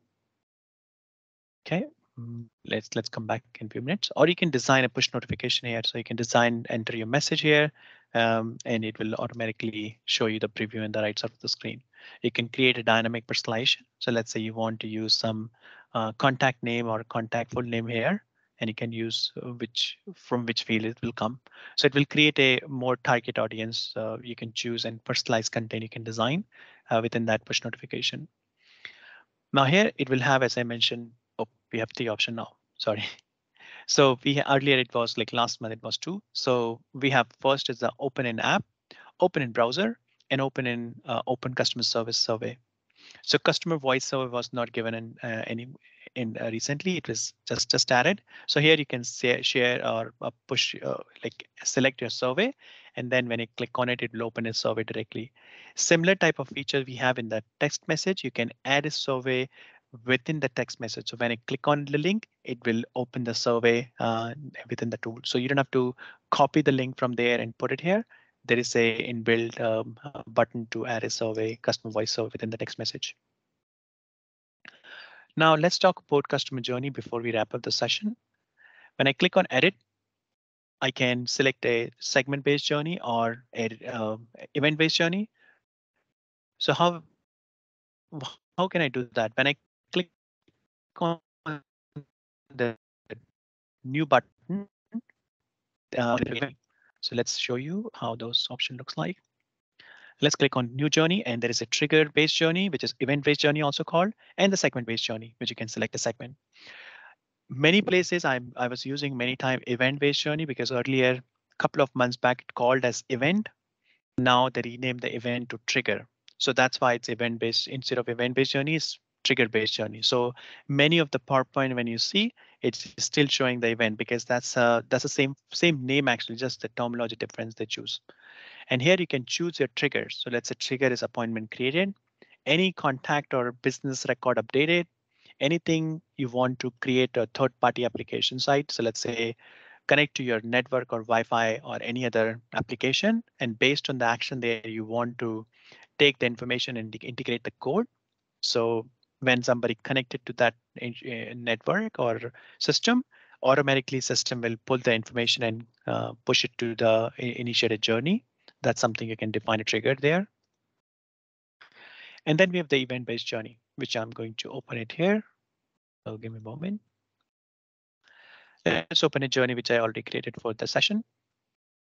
Speaker 2: Okay, mm, let's let's come back in a few minutes. Or you can design a push notification here. So you can design, enter your message here, um, and it will automatically show you the preview in the right side of the screen. You can create a dynamic personalization. So let's say you want to use some uh, contact name or contact full name here and you can use uh, which from which field it will come. So it will create a more target audience. Uh, you can choose and personalize content you can design uh, within that push notification. Now here it will have, as I mentioned, oh, we have the option now. Sorry. So we earlier it was like last month it was two. So we have first is the open in app, open in browser, and open in uh, open customer service survey. So customer voice survey was not given in uh, any in uh, recently it was just just added so here you can say, share or uh, push uh, like select your survey and then when you click on it it will open a survey directly. Similar type of feature we have in the text message. You can add a survey within the text message. So when i click on the link it will open the survey uh, within the tool. So you don't have to copy the link from there and put it here. There is a inbuilt um, button to add a survey customer voice survey within the text message. Now let's talk about customer journey before we wrap up the session. When I click on edit, I can select a segment based journey or a uh, event based journey. So how how can I do that? When I click on the new button, uh, so let's show you how those option looks like. Let's click on new journey and there is a trigger based journey, which is event based journey also called, and the segment based journey, which you can select a segment. Many places I'm, I was using many time event based journey because earlier, a couple of months back, it called as event. Now they renamed the event to trigger. So that's why it's event based instead of event based journey is trigger based journey. So many of the PowerPoint when you see it's still showing the event because that's uh that's the same same name actually just the terminology difference they choose. And here you can choose your triggers. So let's say trigger is appointment created, any contact or business record updated, anything you want to create a third party application site. So let's say connect to your network or Wi-Fi or any other application. And based on the action there, you want to take the information and integrate the code. So when somebody connected to that uh, network or system, automatically system will pull the information and uh, push it to the initiated journey. That's something you can define a trigger there. And then we have the event-based journey, which I'm going to open it here. So give me a moment. Let's open a journey which I already created for the session.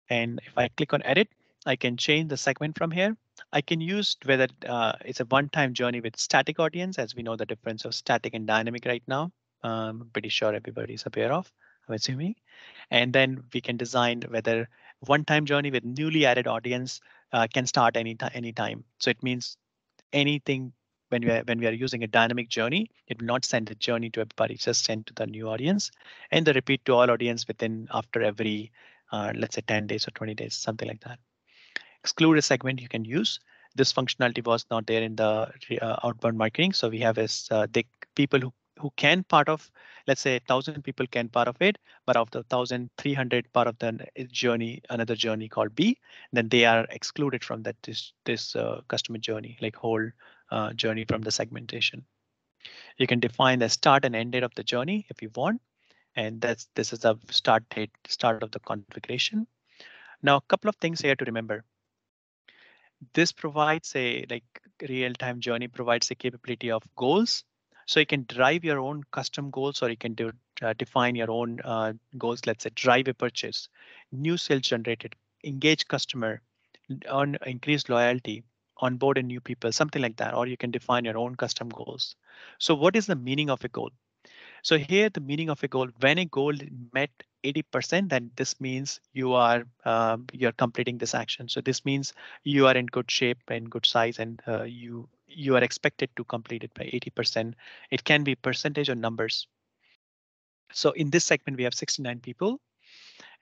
Speaker 2: And if I click on edit, I can change the segment from here. I can use whether uh, it's a one-time journey with static audience, as we know the difference of static and dynamic right now. Um, I'm pretty sure everybody's aware of, I'm assuming. And then we can design whether one-time journey with newly added audience uh, can start any anytime. So it means anything when we are when we are using a dynamic journey, it will not send the journey to everybody, just send to the new audience and the repeat to all audience within after every uh, let's say 10 days or 20 days, something like that. Exclude a segment you can use. This functionality was not there in the uh, outbound marketing. So we have is uh, the people who who can part of, let's say thousand people can part of it, but of the thousand three hundred part of the journey, another journey called B, then they are excluded from that this this uh, customer journey, like whole uh, journey from the segmentation. You can define the start and end date of the journey if you want, and that's this is the start date, start of the configuration. Now, a couple of things here to remember. This provides a like real-time journey provides a capability of goals so you can drive your own custom goals or you can do, uh, define your own uh, goals. Let's say drive a purchase, new sales generated, engage customer, earn increase loyalty, onboard a new people, something like that. Or you can define your own custom goals. So what is the meaning of a goal? So here the meaning of a goal, when a goal met 80%, then this means you are uh, you're completing this action. So this means you are in good shape and good size and uh, you you are expected to complete it by 80%. It can be percentage or numbers. So in this segment, we have 69 people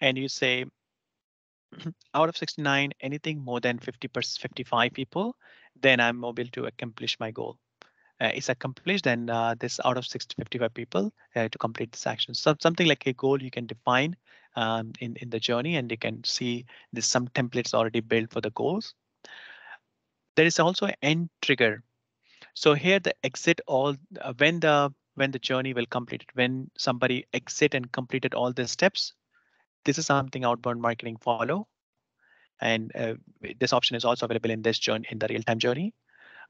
Speaker 2: and you say out of 69, anything more than 50 55 people, then I'm able to accomplish my goal. Uh, it's accomplished, then uh, this out of 60 55 people uh, to complete this action. So something like a goal you can define um, in, in the journey and you can see there's some templates already built for the goals. There is also an end trigger. So here the exit all uh, when the when the journey will complete it, when somebody exit and completed all the steps, this is something outbound marketing follow. And uh, this option is also available in this journey in the real-time journey.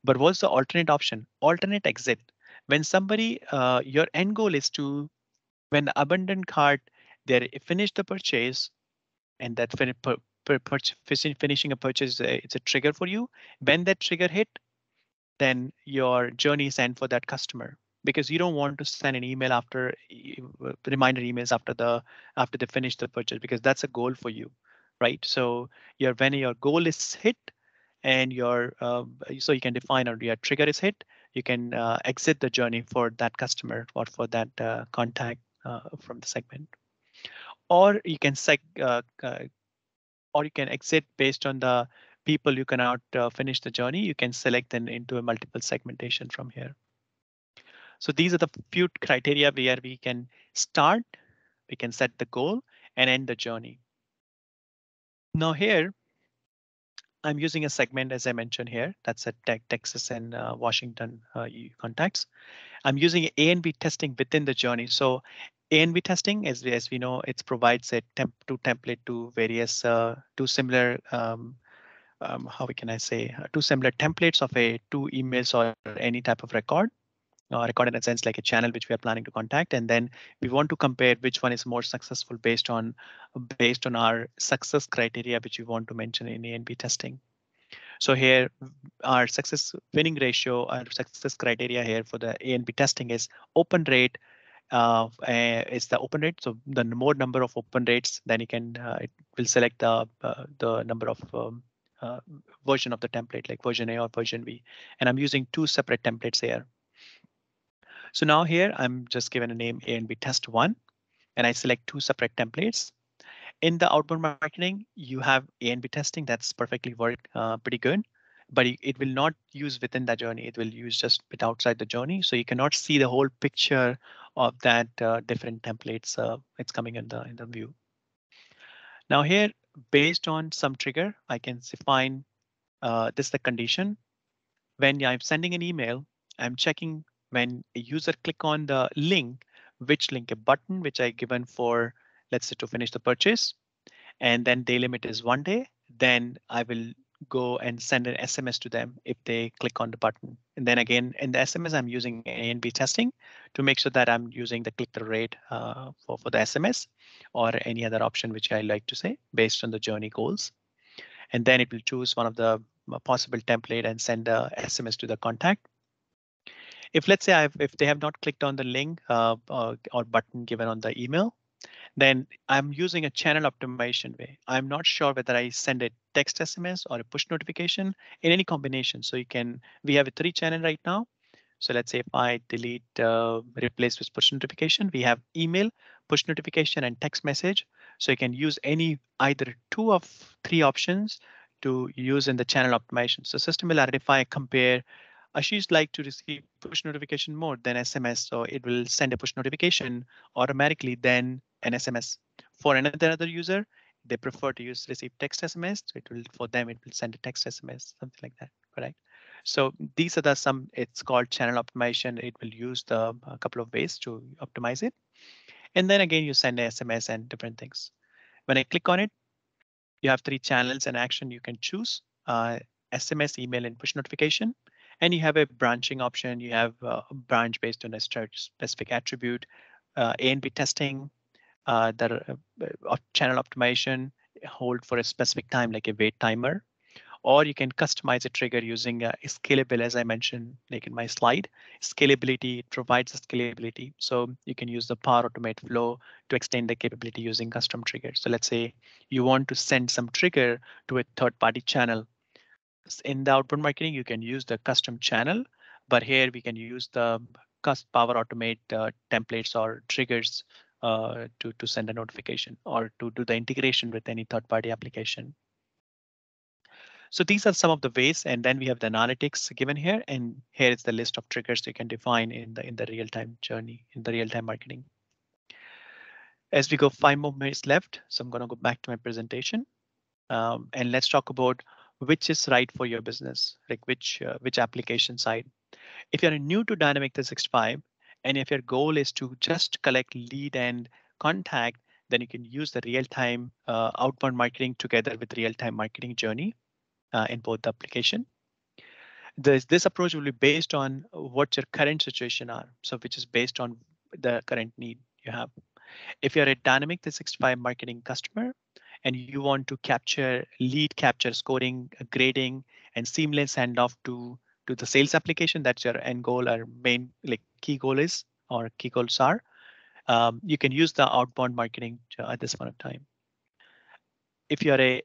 Speaker 2: But what's the alternate option? Alternate exit. When somebody, uh, your end goal is to, when the abandoned cart, they finish the purchase and that fin finishing a purchase, it's a trigger for you. When that trigger hit, then your journey is end for that customer because you don't want to send an email after reminder emails after the after they finish the purchase because that's a goal for you, right? So your when your goal is hit and your uh, so you can define or your trigger is hit, you can uh, exit the journey for that customer or for that uh, contact uh, from the segment, or you can seg uh, or you can exit based on the people you cannot uh, finish the journey, you can select then into a multiple segmentation from here. So these are the few criteria where we can start, we can set the goal and end the journey. Now here, I'm using a segment as I mentioned here. That's a Texas and uh, Washington uh, contacts. I'm using A and B testing within the journey. So a and B testing, as, as we know, it provides a temp to template to various uh, two similar, um, um, how can I say, uh, two similar templates of a two emails or any type of record. Uh, record in a sense like a channel which we are planning to contact, and then we want to compare which one is more successful based on based on our success criteria which we want to mention in A and B testing. So here, our success winning ratio, our success criteria here for the A and B testing is open rate, uh, is the open rate. So the more number of open rates, then you can uh, it will select the uh, the number of um, uh, version of the template, like version A or version B. And I'm using two separate templates here. So now here I'm just given a name A and B test one, and I select two separate templates. In the outbound marketing, you have A and B testing. That's perfectly work uh, pretty good, but it will not use within that journey. It will use just bit outside the journey. So you cannot see the whole picture of that uh, different templates. Uh, it's coming in the in the view. Now here, based on some trigger, I can define uh, this the condition. When I'm sending an email, I'm checking when a user click on the link, which link, a button which I given for, let's say to finish the purchase, and then day limit is one day, then I will go and send an SMS to them if they click on the button. And then again, in the SMS, I'm using A and B testing to make sure that I'm using the click-through rate uh, for, for the SMS or any other option which I like to say based on the journey goals. And then it will choose one of the uh, possible template and send a SMS to the contact. If let's say I've, if they have not clicked on the link uh, uh, or button given on the email, then I'm using a channel optimization way. I'm not sure whether I send a text SMS or a push notification in any combination. So you can, we have a three channel right now. So let's say if I delete, uh, replace with push notification, we have email, push notification and text message. So you can use any either two of three options to use in the channel optimization. So system will identify, compare, Ashish like to receive push notification more than SMS, so it will send a push notification automatically than an SMS. For another other user, they prefer to use receive text SMS. So it will for them it will send a text SMS, something like that. Correct. So these are the some. It's called channel optimization. It will use the a couple of ways to optimize it, and then again you send a SMS and different things. When I click on it, you have three channels and action you can choose: uh, SMS, email, and push notification. And you have a branching option. You have a branch based on a specific attribute, uh, A and B testing, uh, that uh, channel optimization hold for a specific time, like a wait timer, or you can customize a trigger using uh, scalable, as I mentioned, like in my slide. Scalability provides scalability, so you can use the Power Automate flow to extend the capability using custom triggers. So let's say you want to send some trigger to a third-party channel. In the outbound marketing, you can use the custom channel, but here we can use the Power Automate uh, templates or triggers uh, to, to send a notification or to do the integration with any third party application. So these are some of the ways, and then we have the analytics given here, and here is the list of triggers you can define in the in the real-time journey, in the real-time marketing. As we go five more minutes left, so I'm going to go back to my presentation, um, and let's talk about which is right for your business, like which uh, which application side. If you're new to Dynamic 365, and if your goal is to just collect lead and contact, then you can use the real-time uh, outbound marketing together with real-time marketing journey uh, in both the application. This, this approach will be based on what your current situation are, so which is based on the current need you have. If you're a Dynamic 365 marketing customer and you want to capture lead capture, scoring, grading, and seamless handoff to to the sales application. That's your end goal or main like key goal is or key goals are. Um, you can use the outbound marketing at this point of time. If you're a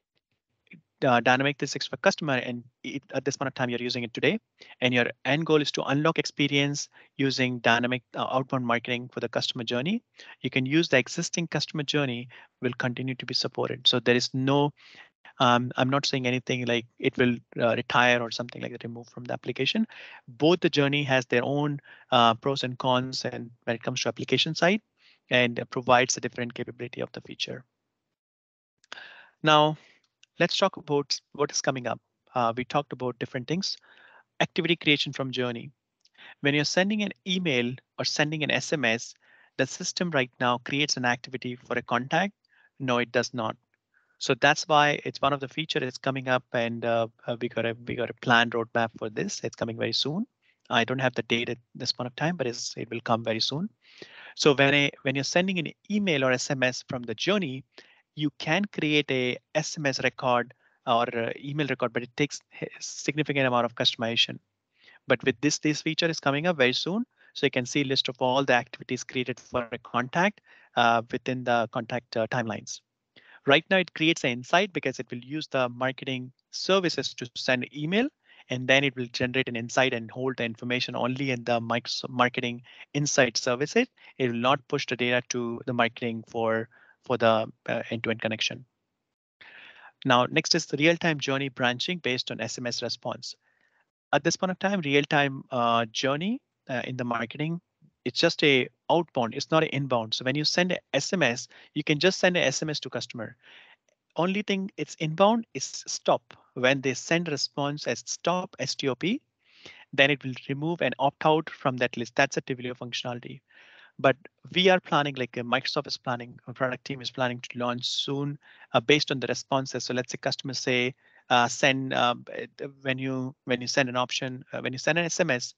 Speaker 2: uh, dynamic 365 customer and it, at this point of time you're using it today and your end goal is to unlock experience using dynamic uh, outbound marketing for the customer journey you can use the existing customer journey will continue to be supported so there is no um, I'm not saying anything like it will uh, retire or something like that, removed from the application. Both the journey has their own uh, pros and cons and when it comes to application side and provides a different capability of the feature. Now, let's talk about what is coming up. Uh, we talked about different things. Activity creation from journey. When you're sending an email or sending an SMS, the system right now creates an activity for a contact. No, it does not. So that's why it's one of the feature is coming up and uh, uh, we got a we got a planned roadmap for this. It's coming very soon. I don't have the date at this point of time, but it's it will come very soon. So when a, when you're sending an email or SMS from the journey, you can create a SMS record or email record, but it takes significant amount of customization. But with this, this feature is coming up very soon. So you can see list of all the activities created for a contact uh, within the contact uh, timelines. Right now, it creates an insight because it will use the marketing services to send email, and then it will generate an insight and hold the information only in the marketing insight services. It will not push the data to the marketing for for the uh, end-to-end connection. Now, next is the real-time journey branching based on SMS response. At this point of time, real-time uh, journey uh, in the marketing, it's just a outbound. It's not an inbound. So when you send an SMS, you can just send an SMS to customer. Only thing it's inbound is stop. When they send response as stop STOP, then it will remove and opt out from that list. That's a Twilio functionality. But we are planning, like uh, Microsoft is planning, our product team is planning to launch soon uh, based on the responses. So let's say customers say, uh, send uh, when you when you send an option, uh, when you send an SMS,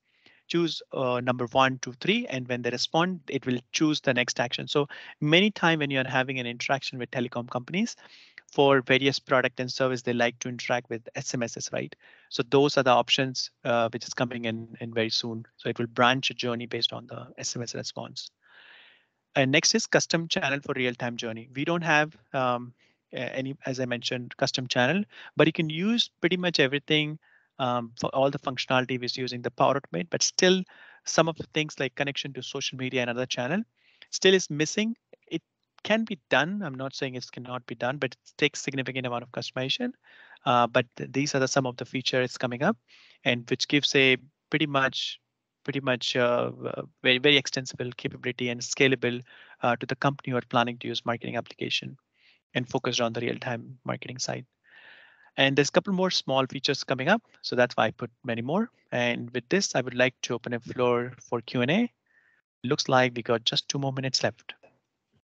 Speaker 2: choose uh, number one, two, three, and when they respond, it will choose the next action. So many time when you're having an interaction with telecom companies, for various product and service they like to interact with SMSs, right? So those are the options uh, which is coming in, in very soon. So it will branch a journey based on the SMS response. And next is custom channel for real-time journey. We don't have um, any, as I mentioned, custom channel, but you can use pretty much everything um, for all the functionality is using the Power Automate, but still some of the things like connection to social media and other channel still is missing can be done. I'm not saying it cannot be done, but it takes significant amount of customization. Uh, but th these are the, some of the features coming up, and which gives a pretty much pretty much uh, uh, very very extensible capability and scalable uh, to the company who are planning to use marketing application and focused on the real-time marketing side. And there's a couple more small features coming up, so that's why I put many more. And with this, I would like to open a floor for Q&A. Looks like we got just two more minutes left.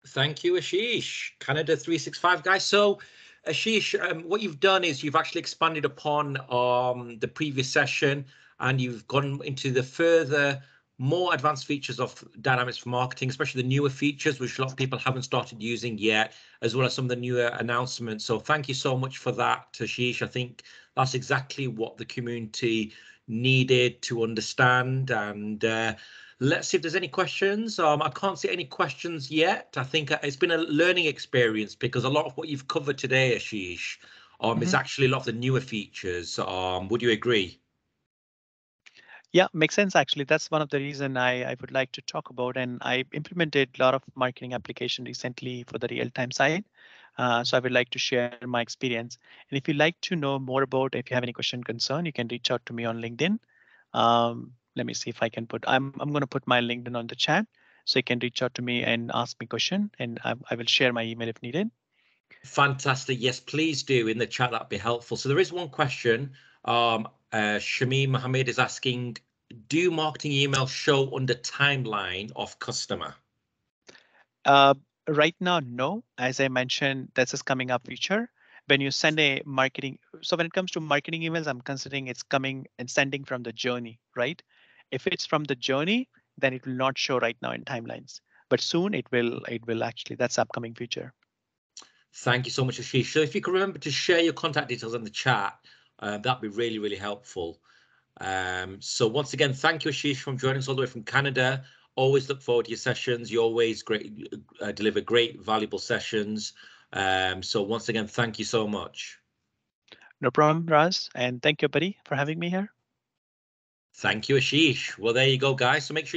Speaker 1: Thank you, Ashish. Canada 365 guys. So Ashish, um, what you've done is you've actually expanded upon um, the previous session and you've gone into the further more advanced features of Dynamics for Marketing, especially the newer features, which a lot of people haven't started using yet, as well as some of the newer announcements. So thank you so much for that, Ashish. I think that's exactly what the community needed to understand. And uh, Let's see if there's any questions. Um, I can't see any questions yet. I think uh, it's been a learning experience because a lot of what you've covered today, Ashish, um, mm -hmm. is mm-hmm. actually a lot of the newer features. Um, would you agree?
Speaker 2: Yeah, makes sense. Actually, that's one of the reason I, I would like to talk about. And I implemented a lot of marketing application recently for the real-time side. Uh, so I would like to share my experience. And if you'd like to know more about, if you have any question concern, you can reach out to me on LinkedIn. Um, let me see if I can put, I'm, I'm going to put my LinkedIn on the chat so you can reach out to me and ask me question and I, I will share my email if needed.
Speaker 1: Fantastic. Yes, please do in the chat. That'd be helpful. So there is one question. Um, uh, Shamim Mohammed is asking, do marketing emails show under timeline of customer?
Speaker 2: Uh, right now, no. As I mentioned, this is coming up feature when you send a marketing so when it comes to marketing emails i'm considering it's coming and sending from the journey right if it's from the journey, then it will not show right now in timelines, but soon it will. It will actually. That's upcoming feature.
Speaker 1: Thank you so much, Ashish. So if you can remember to share your contact details in the chat, uh, that'd be really, really helpful. Um, so once again, thank you, Ashish, from joining us all the way from Canada. Always look forward to your sessions. You always great uh, deliver great, valuable sessions. Um, so once again, thank you so much.
Speaker 2: No problem, Raz, and thank you, buddy, for having me here.
Speaker 1: Thank you, Ashish. Well, there you go, guys. So make sure